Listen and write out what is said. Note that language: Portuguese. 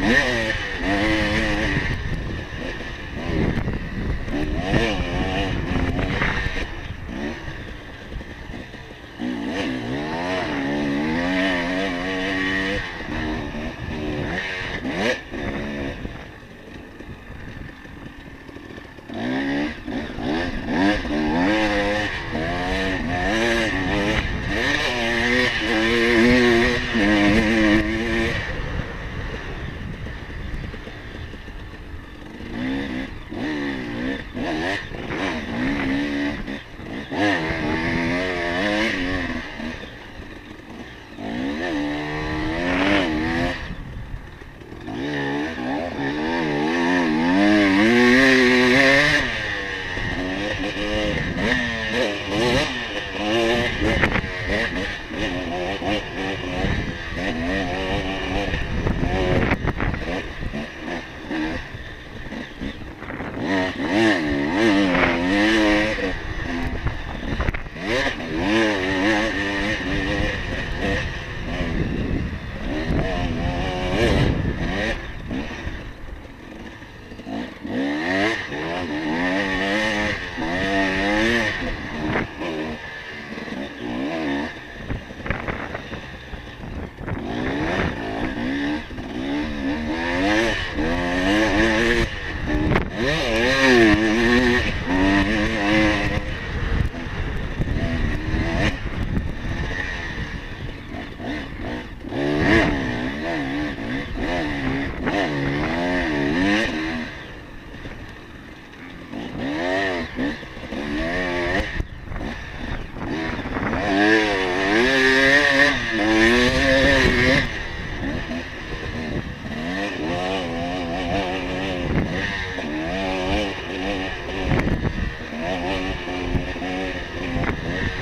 Yeah. Thank hum, you. Hum, hum.